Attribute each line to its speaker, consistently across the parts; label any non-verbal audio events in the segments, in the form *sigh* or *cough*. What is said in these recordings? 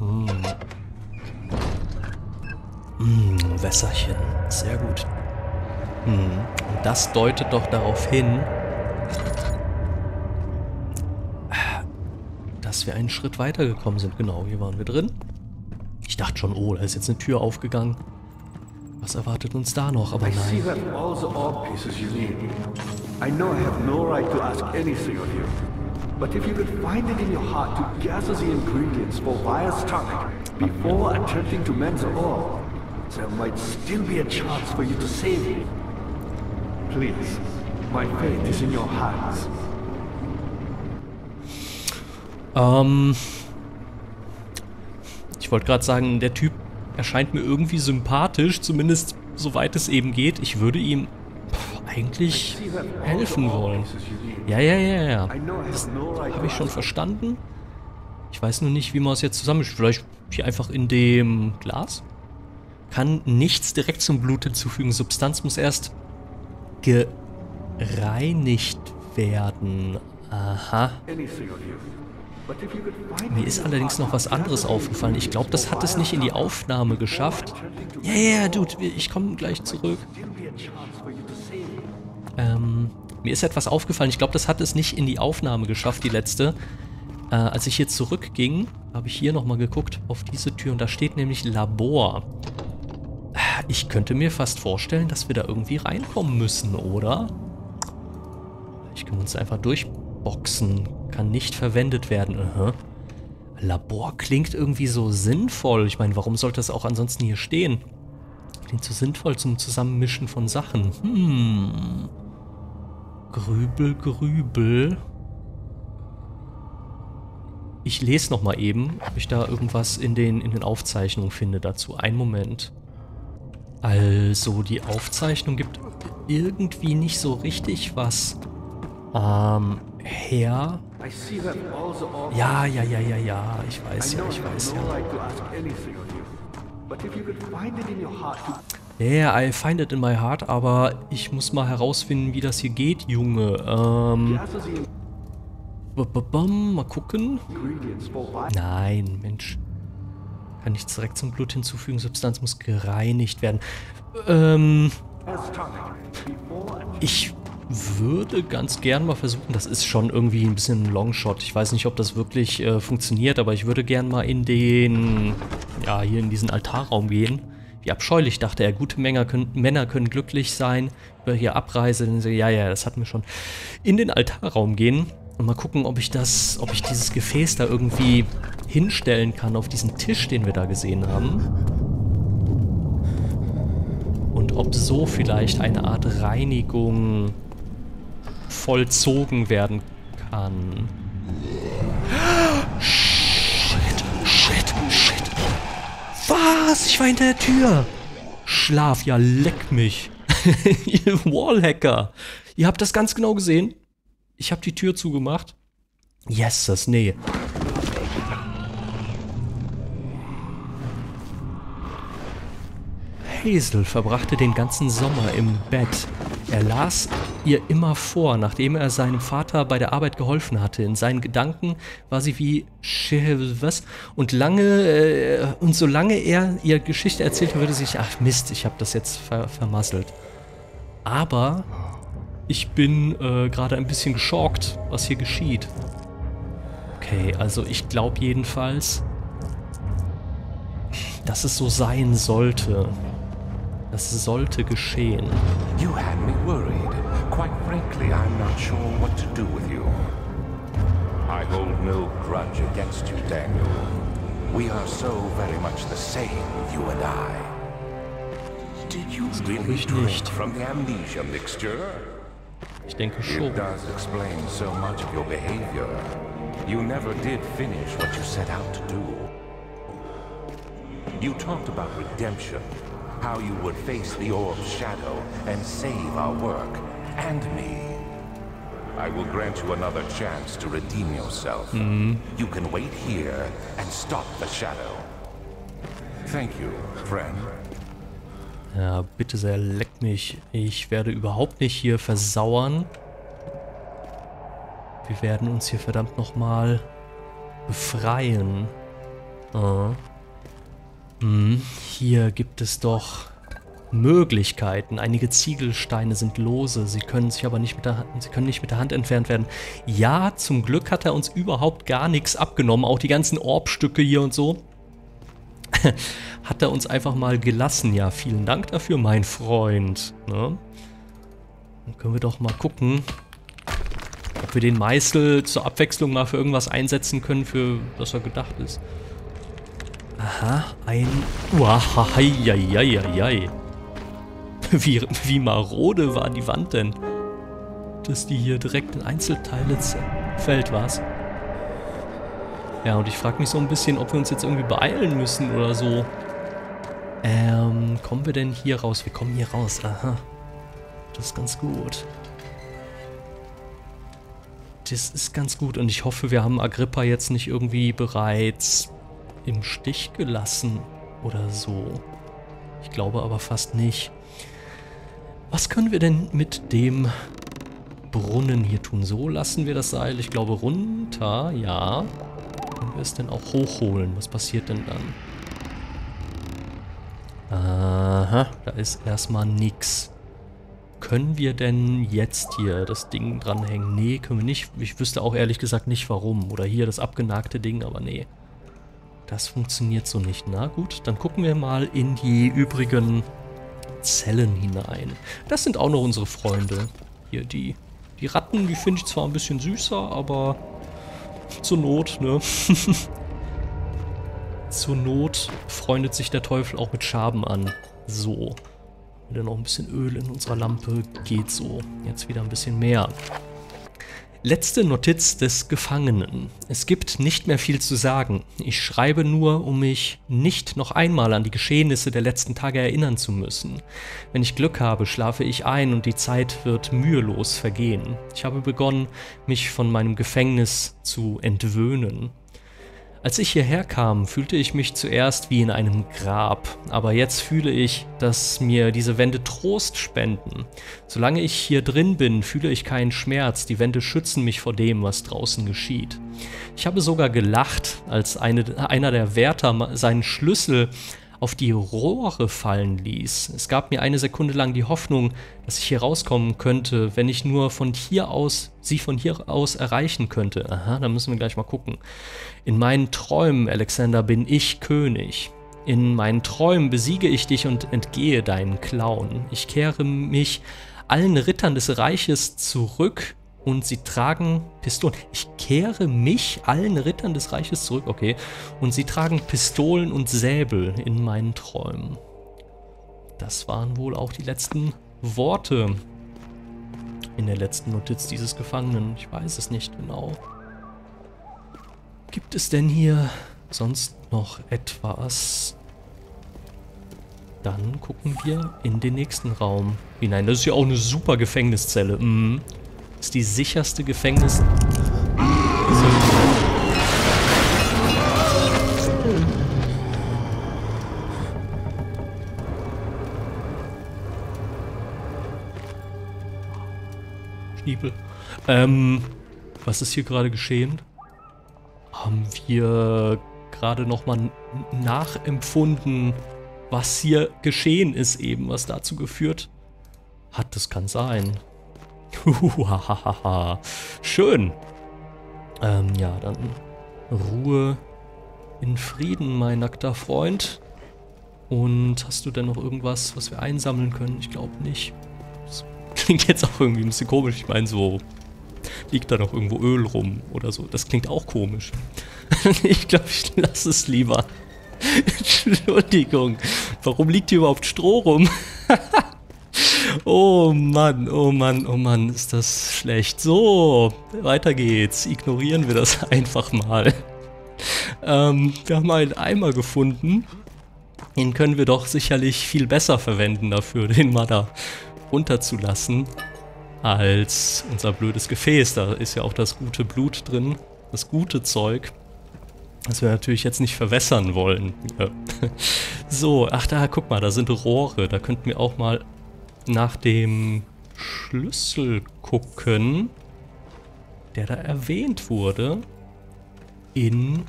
Speaker 1: Hm. Hm, Wässerchen. Sehr gut. Hm. Und das deutet doch darauf hin, dass wir einen Schritt weitergekommen sind. Genau, hier waren wir drin. Ich dachte schon, oh, da ist jetzt eine Tür aufgegangen. Was erwartet uns da noch? Aber
Speaker 2: I see
Speaker 1: nein.
Speaker 2: that all the orb pieces you need. I know I have no right to ask anything of you. But if you could find it in your heart to gather the ingredients for Vire's tonic before attempting to mend the orb, there might still be a chance for you to save him. Please, my fate is in your hands.
Speaker 1: Ähm. Ich wollte gerade sagen, der Typ erscheint mir irgendwie sympathisch, zumindest soweit es eben geht. Ich würde ihm eigentlich helfen wollen. Ja, ja, ja, ja.
Speaker 2: Right
Speaker 1: Habe ich schon verstanden. Ich weiß nur nicht, wie man es jetzt zusammen... Vielleicht hier einfach in dem Glas? Kann nichts direkt zum Blut hinzufügen. Substanz muss erst gereinigt werden. Aha. Mir ist allerdings noch was anderes aufgefallen. Ich glaube, das hat es nicht in die Aufnahme geschafft. Ja, ja, ja, Dude, ich komme gleich zurück. Ähm, mir ist etwas aufgefallen. Ich glaube, das hat es nicht in die Aufnahme geschafft, die letzte. Äh, als ich hier zurückging, habe ich hier nochmal geguckt auf diese Tür und da steht nämlich Labor. Ich könnte mir fast vorstellen, dass wir da irgendwie reinkommen müssen, oder? Ich kann uns einfach durchboxen. Kann nicht verwendet werden. Aha. Labor klingt irgendwie so sinnvoll. Ich meine, warum sollte das auch ansonsten hier stehen? Klingt so sinnvoll zum Zusammenmischen von Sachen. Hm. Grübel, Grübel. Ich lese noch mal eben, ob ich da irgendwas in den, in den Aufzeichnungen finde dazu. Einen Moment. Also, die Aufzeichnung gibt irgendwie nicht so richtig was ähm, her. Ja, ja, ja, ja, ja. Ich weiß ja, ich weiß ja. Yeah, I find it in my heart, aber ich muss mal herausfinden, wie das hier geht, Junge. Ähm, b -b -bum, mal gucken. Nein, Mensch. Kann nichts direkt zum Blut hinzufügen. Substanz muss gereinigt werden. Ähm, ich würde ganz gern mal versuchen, das ist schon irgendwie ein bisschen ein Longshot. Ich weiß nicht, ob das wirklich äh, funktioniert, aber ich würde gern mal in den, ja, hier in diesen Altarraum gehen. Wie abscheulich, dachte er. Gute Männer können, Männer können glücklich sein. Über hier Abreise. Ja, ja, das hatten wir schon. In den Altarraum gehen und mal gucken, ob ich das, ob ich dieses Gefäß da irgendwie hinstellen kann auf diesen Tisch, den wir da gesehen haben. Und ob so vielleicht eine Art Reinigung vollzogen werden kann. Was? Ich war hinter der Tür. Schlaf, ja, leck mich. *laughs* Ihr Wallhacker. Ihr habt das ganz genau gesehen. Ich habe die Tür zugemacht. Yes, das nee. Hazel verbrachte den ganzen Sommer im Bett. Er las ihr immer vor, nachdem er seinem Vater bei der Arbeit geholfen hatte. In seinen Gedanken war sie wie was und lange äh, und solange er ihr Geschichte erzählte, würde sie sich ach Mist, ich habe das jetzt ver vermasselt. Aber ich bin äh, gerade ein bisschen geschockt, was hier geschieht. Okay, also ich glaube jedenfalls, dass es so sein sollte. Das sollte geschehen.
Speaker 3: You had me worried. Quite frankly, I'm not sure what to do with you. I hold no grudge against you, Daniel. We are so very much the same, you and I. Did you really
Speaker 1: ich
Speaker 3: drink
Speaker 1: nicht.
Speaker 3: from the amnesia mixture?
Speaker 1: Ich denke schon.
Speaker 3: It does explain so much of your behavior. You never did finish what you set out to do. You talked about redemption, how you would face the orb's shadow and save our work and me. I will grant you another chance to redeem yourself. You can wait here and stop the shadow. Thank you, friend.
Speaker 1: Ja, bitte sehr, leck mich. Ich werde überhaupt nicht hier versauern. Wir werden uns hier verdammt nochmal befreien. Ah. Hm, hier gibt es doch Möglichkeiten. Einige Ziegelsteine sind lose, sie können sich aber nicht mit der Hand, sie können nicht mit der Hand entfernt werden. Ja, zum Glück hat er uns überhaupt gar nichts abgenommen, auch die ganzen Orbstücke hier und so. *laughs* hat er uns einfach mal gelassen. Ja, vielen Dank dafür, mein Freund. Ne? Dann können wir doch mal gucken, ob wir den Meißel zur Abwechslung mal für irgendwas einsetzen können, für das er gedacht ist. Aha, ein... Uahahaiaiaiai. *laughs* Wie, wie marode war die Wand denn? Dass die hier direkt in Einzelteile fällt, was? Ja, und ich frage mich so ein bisschen, ob wir uns jetzt irgendwie beeilen müssen oder so. Ähm, kommen wir denn hier raus? Wir kommen hier raus, aha. Das ist ganz gut. Das ist ganz gut und ich hoffe, wir haben Agrippa jetzt nicht irgendwie bereits im Stich gelassen oder so. Ich glaube aber fast nicht. Was können wir denn mit dem Brunnen hier tun? So lassen wir das Seil, ich glaube, runter. Ja. Können wir es denn auch hochholen? Was passiert denn dann? Aha, da ist erstmal nichts. Können wir denn jetzt hier das Ding dranhängen? Nee, können wir nicht. Ich wüsste auch ehrlich gesagt nicht warum. Oder hier das abgenagte Ding, aber nee. Das funktioniert so nicht. Na gut, dann gucken wir mal in die übrigen Zellen hinein. Das sind auch noch unsere Freunde. Hier die, die Ratten, die finde ich zwar ein bisschen süßer, aber zur Not, ne? *laughs* zur Not freundet sich der Teufel auch mit Schaben an. So. Wieder noch ein bisschen Öl in unserer Lampe. Geht so. Jetzt wieder ein bisschen mehr. Letzte Notiz des Gefangenen. Es gibt nicht mehr viel zu sagen. Ich schreibe nur, um mich nicht noch einmal an die Geschehnisse der letzten Tage erinnern zu müssen. Wenn ich Glück habe, schlafe ich ein und die Zeit wird mühelos vergehen. Ich habe begonnen, mich von meinem Gefängnis zu entwöhnen. Als ich hierher kam, fühlte ich mich zuerst wie in einem Grab, aber jetzt fühle ich, dass mir diese Wände Trost spenden. Solange ich hier drin bin, fühle ich keinen Schmerz, die Wände schützen mich vor dem, was draußen geschieht. Ich habe sogar gelacht, als eine, einer der Wärter seinen Schlüssel auf die Rohre fallen ließ. Es gab mir eine Sekunde lang die Hoffnung, dass ich hier rauskommen könnte, wenn ich nur von hier aus, sie von hier aus erreichen könnte. Aha, da müssen wir gleich mal gucken. In meinen Träumen, Alexander, bin ich König. In meinen Träumen besiege ich dich und entgehe deinen Klauen. Ich kehre mich allen Rittern des Reiches zurück und sie tragen Pistolen. Ich kehre mich allen Rittern des Reiches zurück, okay. Und sie tragen Pistolen und Säbel in meinen Träumen. Das waren wohl auch die letzten Worte in der letzten Notiz dieses Gefangenen. Ich weiß es nicht genau. Gibt es denn hier sonst noch etwas? Dann gucken wir in den nächsten Raum hinein. Das ist ja auch eine super Gefängniszelle. Mhm ist die sicherste Gefängnis. Schniepel. Ähm, was ist hier gerade geschehen? Haben wir gerade nochmal nachempfunden, was hier geschehen ist eben, was dazu geführt hat? Das kann sein. Schön. Ähm, ja, dann Ruhe in Frieden, mein nackter Freund. Und hast du denn noch irgendwas, was wir einsammeln können? Ich glaube nicht. Das klingt jetzt auch irgendwie ein bisschen komisch. Ich meine, so liegt da noch irgendwo Öl rum oder so. Das klingt auch komisch. *laughs* ich glaube, ich lasse es lieber. *laughs* Entschuldigung. Warum liegt hier überhaupt Stroh rum? *laughs* Oh Mann, oh Mann, oh Mann, ist das schlecht. So, weiter geht's. Ignorieren wir das *laughs* einfach mal. Ähm, wir haben einen Eimer gefunden. Den können wir doch sicherlich viel besser verwenden dafür, *laughs* den mal da runterzulassen, als unser blödes Gefäß. Da ist ja auch das gute Blut drin, das gute Zeug. Das wir natürlich jetzt nicht verwässern wollen. *laughs* So, ach da, guck mal, da sind Rohre. Da könnten wir auch mal nach dem Schlüssel gucken, der da erwähnt wurde in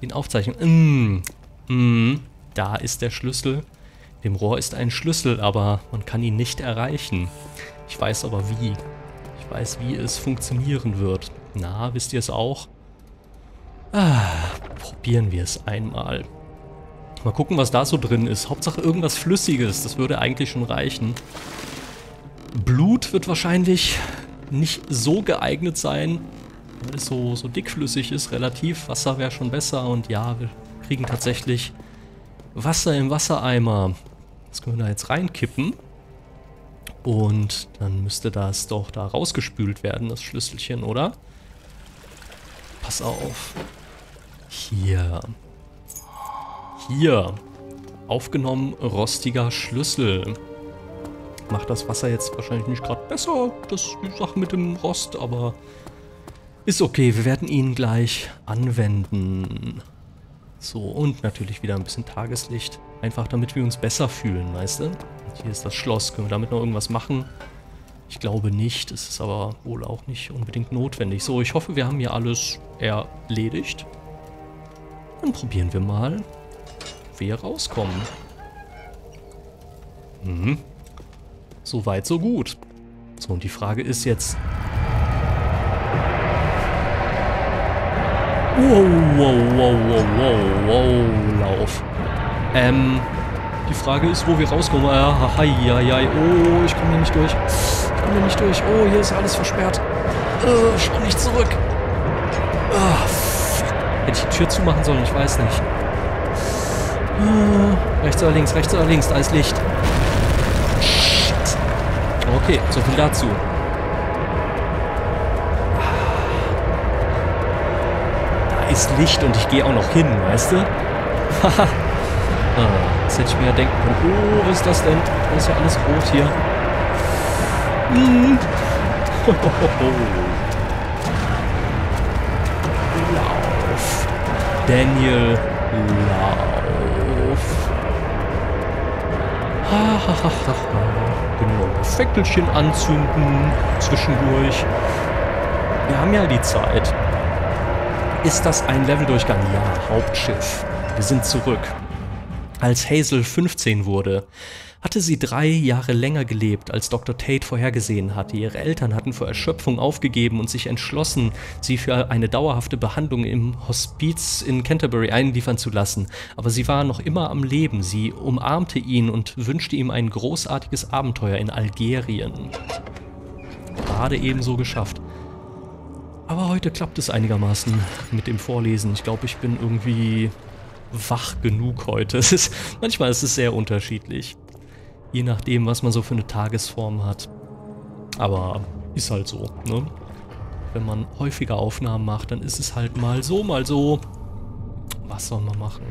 Speaker 1: den Aufzeichnungen. Mm, mm, da ist der Schlüssel. Dem Rohr ist ein Schlüssel, aber man kann ihn nicht erreichen. Ich weiß aber wie. Ich weiß, wie es funktionieren wird. Na, wisst ihr es auch? Ah, probieren wir es einmal. Mal gucken, was da so drin ist. Hauptsache irgendwas Flüssiges. Das würde eigentlich schon reichen. Blut wird wahrscheinlich nicht so geeignet sein, weil es so, so dickflüssig ist, relativ. Wasser wäre schon besser und ja, wir kriegen tatsächlich Wasser im Wassereimer. Das können wir da jetzt reinkippen. Und dann müsste das doch da rausgespült werden, das Schlüsselchen, oder? Pass auf. Hier. Hier. Aufgenommen rostiger Schlüssel. Macht das Wasser jetzt wahrscheinlich nicht gerade besser, das die Sache mit dem Rost, aber ist okay. Wir werden ihn gleich anwenden. So, und natürlich wieder ein bisschen Tageslicht. Einfach damit wir uns besser fühlen, weißt du? Und hier ist das Schloss. Können wir damit noch irgendwas machen? Ich glaube nicht. Es ist aber wohl auch nicht unbedingt notwendig. So, ich hoffe, wir haben hier alles erledigt. Dann probieren wir mal, wir rauskommen. Mhm. So weit, so gut. So, und die Frage ist jetzt... Wow, wow, wow, wow, wow, wow, Lauf. Ähm, die Frage ist, wo wir rauskommen. Ah, hi, hi, hi. Oh, ich komme hier nicht durch. Ich komme hier nicht durch. Oh, hier ist alles versperrt. Uh, schau nicht zurück. Ah, Hätte ich die Tür zumachen sollen? Ich weiß nicht. Uh, rechts oder links, rechts oder links, da Licht. Shit. Okay, so viel dazu. Da ist Licht und ich gehe auch noch hin, weißt du? Haha. *laughs* ah, jetzt hätte ich mir ja denken können, oh, was ist das denn? Da ist ja alles rot hier. Mm. *laughs* Lauf. Daniel, lauf. *laughs* genau, Fackelchen anzünden zwischendurch. Wir haben ja die Zeit. Ist das ein Leveldurchgang? Ja, Hauptschiff. Wir sind zurück. Als Hazel 15 wurde, hatte sie drei Jahre länger gelebt, als Dr. Tate vorhergesehen hatte. Ihre Eltern hatten vor Erschöpfung aufgegeben und sich entschlossen, sie für eine dauerhafte Behandlung im Hospiz in Canterbury einliefern zu lassen. Aber sie war noch immer am Leben. Sie umarmte ihn und wünschte ihm ein großartiges Abenteuer in Algerien. Gerade ebenso geschafft. Aber heute klappt es einigermaßen mit dem Vorlesen. Ich glaube, ich bin irgendwie wach genug heute. *laughs* Es ist, manchmal ist es sehr unterschiedlich. Je nachdem, was man so für eine Tagesform hat. Aber ist halt so, ne? Wenn man häufiger Aufnahmen macht, dann ist es halt mal so, mal so. Was soll man machen?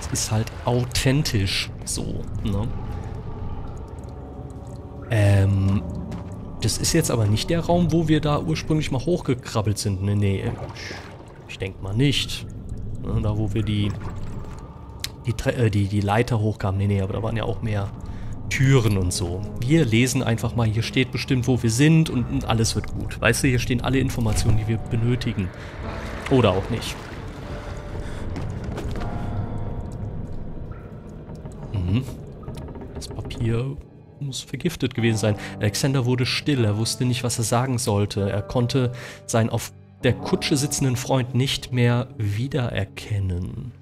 Speaker 1: Es ist halt authentisch so, ne? Ähm, das ist jetzt aber nicht der Raum, wo wir da ursprünglich mal hochgekrabbelt sind. Nee, nee. Ich denke mal nicht. Ne, da, wo wir die die, äh, die, die Leiter hochkamen. Nee, nee, aber da waren ja auch mehr Türen und so. Wir lesen einfach mal, hier steht bestimmt, wo wir sind und, und alles wird gut. Weißt du, hier stehen alle Informationen, die wir benötigen. Oder auch nicht. Mhm. Das Papier muss vergiftet gewesen sein. Alexander wurde still, er wusste nicht, was er sagen sollte. Er konnte seinen auf der Kutsche sitzenden Freund nicht mehr wiedererkennen.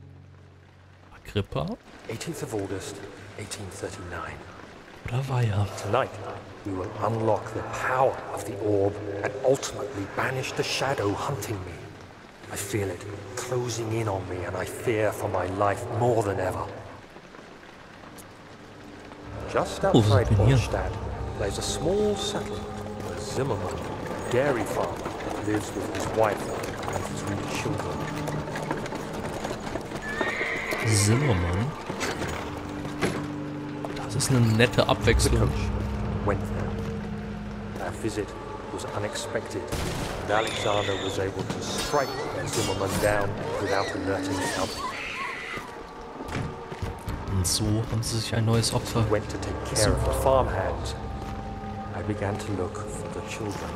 Speaker 1: Agrippa?
Speaker 4: 18th of August, 1839.
Speaker 1: Oder war ja?
Speaker 4: Tonight, we will unlock the power of the orb and ultimately banish the shadow hunting me. I feel it closing in on me and I fear for my life more than ever. Just outside Ostad lies a small settlement where Zimmerman, dairy farmer, lives with his wife and three children.
Speaker 1: Zimmermann. Das ist eine nette Abwechslung.
Speaker 4: Was unexpected, and Alexander was able to strike Zimmerman down without alerting help.
Speaker 1: Und so haben sie sich ein neues Opfer.
Speaker 4: Went to take care of the farmhands. I began to look for the children.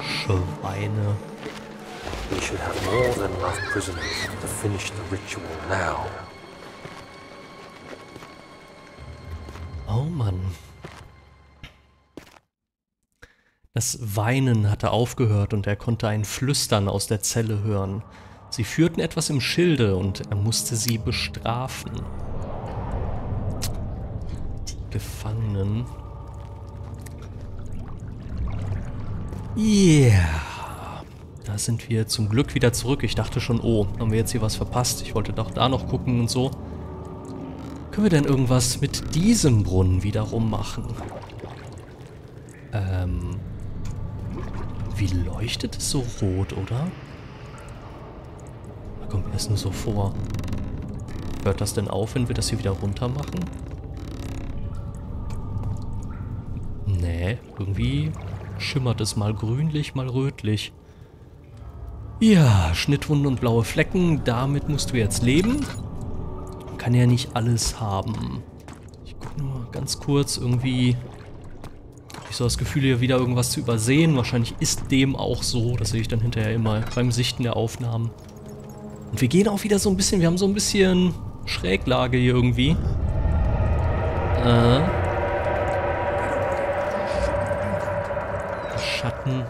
Speaker 1: Schweine.
Speaker 4: We should have more than enough prisoners to finish the ritual now.
Speaker 1: Oh Mann. Das Weinen hatte aufgehört und er konnte ein Flüstern aus der Zelle hören. Sie führten etwas im Schilde und er musste sie bestrafen. Die Gefangenen. Yeah. Da sind wir zum Glück wieder zurück. Ich dachte schon, oh, haben wir jetzt hier was verpasst? Ich wollte doch da noch gucken und so. Können wir denn irgendwas mit diesem Brunnen wiederum machen? Ähm. Wie leuchtet es so rot, oder? Da kommt mir das nur so vor. Hört das denn auf, wenn wir das hier wieder runter machen? Nee, irgendwie schimmert es mal grünlich, mal rötlich. Ja, Schnittwunden und blaue Flecken, damit musst du jetzt leben. Kann ja nicht alles haben. Ich gucke nur ganz kurz, irgendwie... Ich so das Gefühl, hier wieder irgendwas zu übersehen. Wahrscheinlich ist dem auch so. Das sehe ich dann hinterher immer beim Sichten der Aufnahmen. Und wir gehen auch wieder so ein bisschen... Wir haben so ein bisschen Schräglage hier irgendwie. Äh... Schatten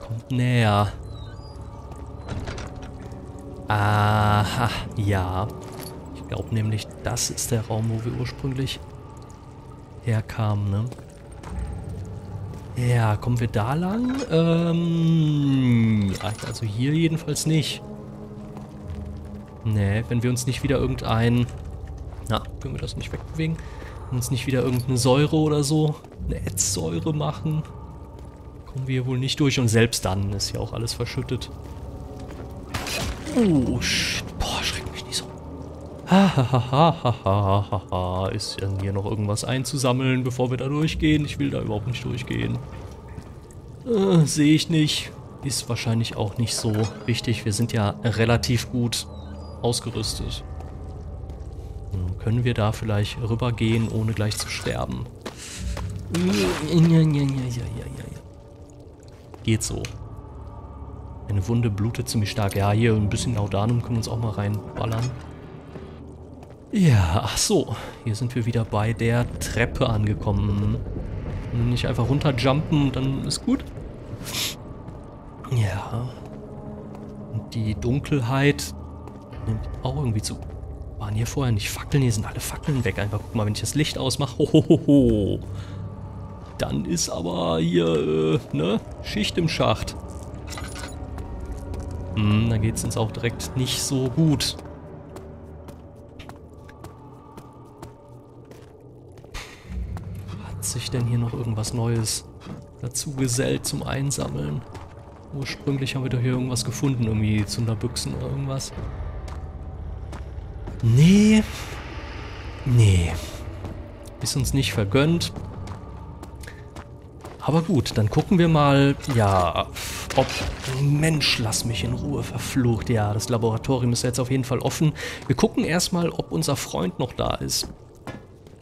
Speaker 1: kommt näher. Aha, ja. Ich glaube nämlich, das ist der Raum, wo wir ursprünglich herkamen, ne? Ja, kommen wir da lang? Ähm, also hier jedenfalls nicht. Nee, wenn wir uns nicht wieder irgendein... Na, können wir das nicht wegbewegen? Wenn uns nicht wieder irgendeine Säure oder so, eine Ätzsäure machen, kommen wir wohl nicht durch. Und selbst dann ist ja auch alles verschüttet. Oh, shit. Boah, schreck mich nicht so. Hahaha, ist denn hier noch irgendwas einzusammeln, bevor wir da durchgehen? Ich will da überhaupt nicht durchgehen. Äh, Sehe ich nicht. Ist wahrscheinlich auch nicht so wichtig. Wir sind ja relativ gut ausgerüstet. Hm, können wir da vielleicht rübergehen, ohne gleich zu sterben? Geht so. Eine Wunde blutet ziemlich stark. Ja, hier ein bisschen Laudanum können wir uns auch mal reinballern. Ja, ach so. Hier sind wir wieder bei der Treppe angekommen. Nicht einfach runterjumpen, dann ist gut. Ja. Und die Dunkelheit nimmt auch irgendwie zu. Waren hier vorher nicht Fackeln? Hier sind alle Fackeln weg. Einfach guck mal, wenn ich das Licht ausmache. Hohoho. Dann ist aber hier, äh, ne? Schicht im Schacht. Hm, dann geht es uns auch direkt nicht so gut. Hat sich denn hier noch irgendwas Neues dazu gesellt zum Einsammeln? Ursprünglich haben wir doch hier irgendwas gefunden, irgendwie Zunderbüchsen oder irgendwas. Nee. Nee. Ist uns nicht vergönnt. Aber gut, dann gucken wir mal, ja, ob... Mensch, lass mich in Ruhe, verflucht. Ja, das Laboratorium ist jetzt auf jeden Fall offen. Wir gucken erstmal, ob unser Freund noch da ist.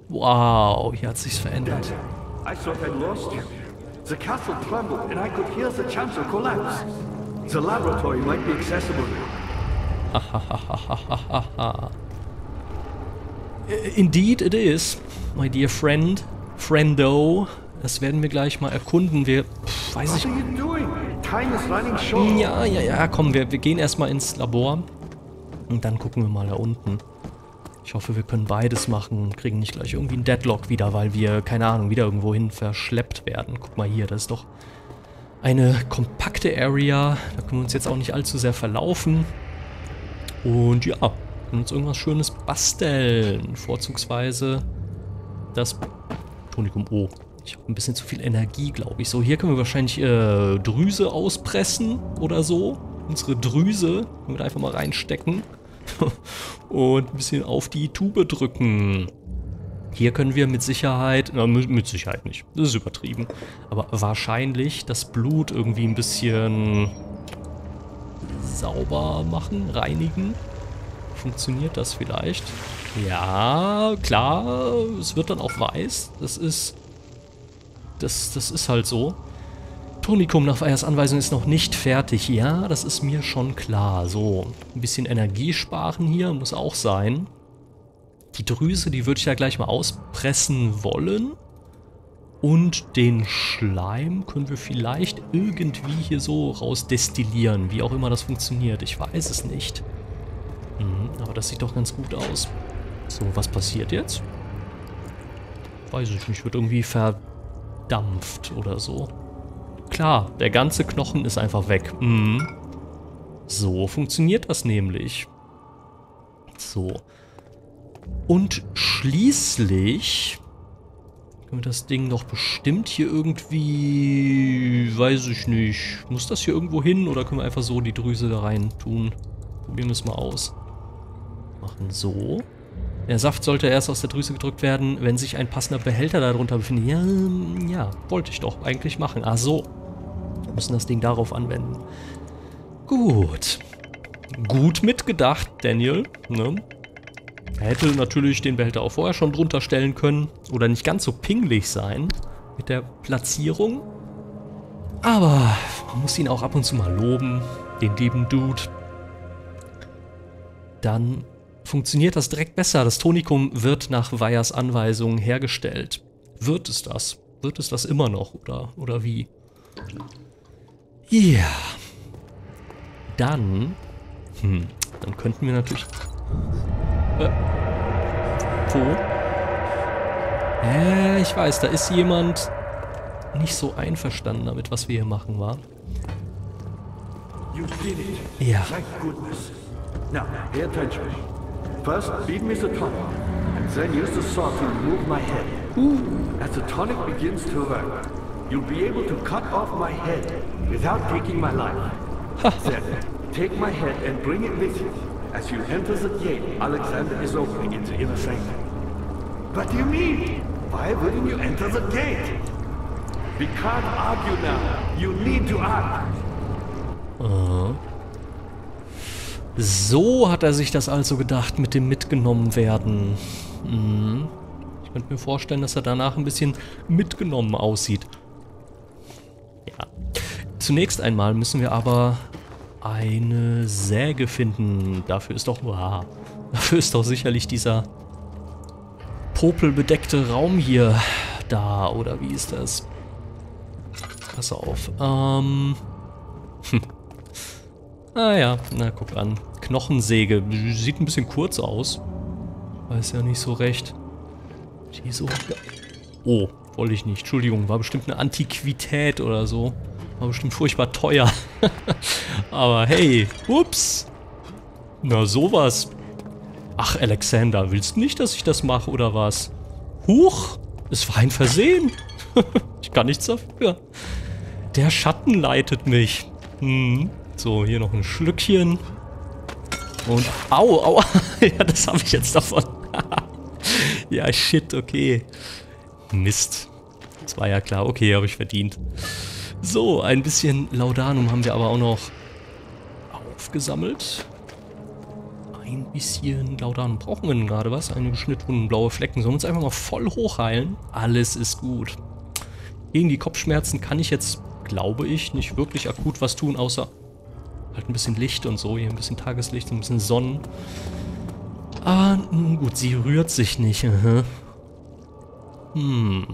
Speaker 1: Wow, hier hat sich's verändert.
Speaker 2: I thought I lost you. The castle trembled and I could hear the chancel collapse. The laboratory might be accessible now. *laughs*
Speaker 1: Indeed it is, my dear friend, friendo. Das werden wir gleich mal erkunden. Wir, pff, weiß ich... Ja, ja, ja, komm, wir, wir gehen erstmal ins Labor. Und dann gucken wir mal da unten. Ich hoffe, wir können beides machen kriegen nicht gleich irgendwie einen Deadlock wieder, weil wir, keine Ahnung, wieder irgendwo hin verschleppt werden. Guck mal hier, das ist doch eine kompakte Area. Da können wir uns jetzt auch nicht allzu sehr verlaufen. Und ja, können uns irgendwas Schönes basteln. Vorzugsweise das Tonikum O. Ich habe ein bisschen zu viel Energie, glaube ich. So, hier können wir wahrscheinlich äh, Drüse auspressen oder so. Unsere Drüse können wir einfach mal reinstecken. *laughs* Und ein bisschen auf die Tube drücken. Hier können wir mit Sicherheit, na, mit Sicherheit nicht, das ist übertrieben, aber wahrscheinlich das Blut irgendwie ein bisschen sauber machen, reinigen. Funktioniert das vielleicht? Ja, klar, es wird dann auch weiß. Das ist das, das ist halt so. Tonikum nach Eiers Anweisung ist noch nicht fertig. Ja, das ist mir schon klar. So, ein bisschen Energie sparen hier muss auch sein. Die Drüse, die würde ich ja gleich mal auspressen wollen. Und den Schleim können wir vielleicht irgendwie hier so rausdestillieren. Wie auch immer das funktioniert. Ich weiß es nicht. Mhm, aber das sieht doch ganz gut aus. So, was passiert jetzt? Weiß ich nicht. Wird irgendwie verdampft oder so. Klar, der ganze Knochen ist einfach weg. Mhm. So funktioniert das nämlich. So. Und schließlich können wir das Ding doch bestimmt hier irgendwie... Weiß ich nicht. Muss das hier irgendwo hin oder können wir einfach so die Drüse da rein tun? Probieren wir es mal aus. Machen so. Der Saft sollte erst aus der Drüse gedrückt werden, wenn sich ein passender Behälter darunter befindet. Ja, ja, wollte ich doch eigentlich machen. Ach so. Wir müssen das Ding darauf anwenden. Gut. Gut mitgedacht, Daniel. Ne? Er hätte natürlich den Behälter auch vorher schon drunter stellen können. Oder nicht ganz so pingelig sein mit der Platzierung. Aber man muss ihn auch ab und zu mal loben, den lieben Dude. Dann funktioniert das direkt besser. Das Tonikum wird nach Weyers Anweisungen hergestellt. Wird es das? Wird es das immer noch oder, oder wie? Ja. Dann, hm, dann könnten wir natürlich äh. Wo? Äh, ich weiß, da ist jemand nicht so einverstanden damit, was wir hier machen, war.
Speaker 2: You did it.
Speaker 1: Ja.
Speaker 2: Thank goodness. Now, pay attention. First, beat me the tonic, and then use the saw to remove my head. As the tonic begins to work, you'll be able to cut off my head without taking my life. then, take my head and bring it with you. As you enter the gate, Alexander is opening in the inner sanctum. What do you mean? Why wouldn't you enter the gate? We can't argue now. You need to act. Uh-huh.
Speaker 1: So hat er sich das also gedacht mit dem mitgenommen werden. Mhm. Ich könnte mir vorstellen, dass er danach ein bisschen mitgenommen aussieht. Ja. Zunächst einmal müssen wir aber eine Säge finden. Dafür ist doch... Wow, dafür ist doch sicherlich dieser popelbedeckte Raum hier da. Oder wie ist das? Pass auf. Ähm... Hm. Ah ja, na guck an. Knochensäge. Sieht ein bisschen kurz aus. Weiß ja nicht so recht. Die so... Oh, wollte ich nicht. Entschuldigung, war bestimmt eine Antiquität oder so. War bestimmt furchtbar teuer. *laughs* Aber hey, ups. Na sowas. Ach, Alexander, willst du nicht, dass ich das mache oder was? Huch, es war ein Versehen. *laughs* ich kann nichts dafür. Der Schatten leitet mich. Hm. So, hier noch ein Schlückchen. Und au, au. *laughs* ja, das habe ich jetzt davon. *laughs* ja, shit, okay. Mist. Das war ja klar. Okay, habe ich verdient. So, ein bisschen Laudanum haben wir aber auch noch aufgesammelt. Ein bisschen Laudanum. Brauchen wir denn gerade was? Einige Schnittwunden, blaue Flecken. Sollen wir uns einfach mal voll hochheilen? Alles ist gut. Gegen die Kopfschmerzen kann ich jetzt, glaube ich, nicht wirklich akut was tun, außer halt ein bisschen Licht und so. Hier ein bisschen Tageslicht, ein bisschen Sonnen. Ah, gut, sie rührt sich nicht. Aha. Hm.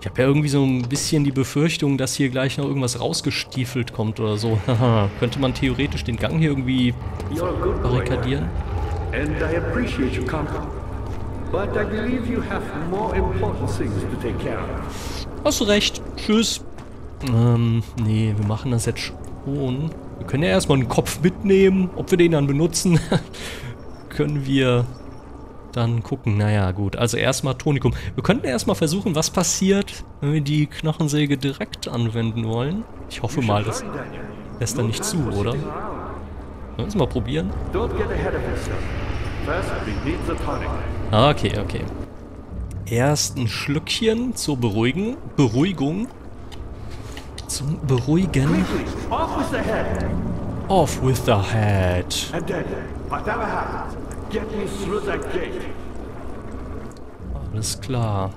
Speaker 1: Ich habe ja irgendwie so ein bisschen die Befürchtung, dass hier gleich noch irgendwas rausgestiefelt kommt oder so. *laughs* Haha, könnte man theoretisch den Gang hier irgendwie barrikadieren?
Speaker 2: And I appreciate your comfort. But I believe you have more important things to take care of.
Speaker 1: Hast du recht. Tschüss. Ähm, nee, wir machen das jetzt schon. Wir können ja erstmal einen Kopf mitnehmen. Ob wir den dann benutzen, *laughs* können wir dann gucken. Naja, gut. Also erstmal Tonikum. Wir könnten erstmal versuchen, was passiert, wenn wir die Knochensäge direkt anwenden wollen. Ich hoffe mal, das lässt dann nicht zu, oder? Wollen wir es mal probieren?
Speaker 2: Tonic.
Speaker 1: Okay, okay. Erst ein Schlückchen zur Beruhigen, Beruhigung. Zum Beruhigen.
Speaker 2: Off with the head.
Speaker 1: Alles klar.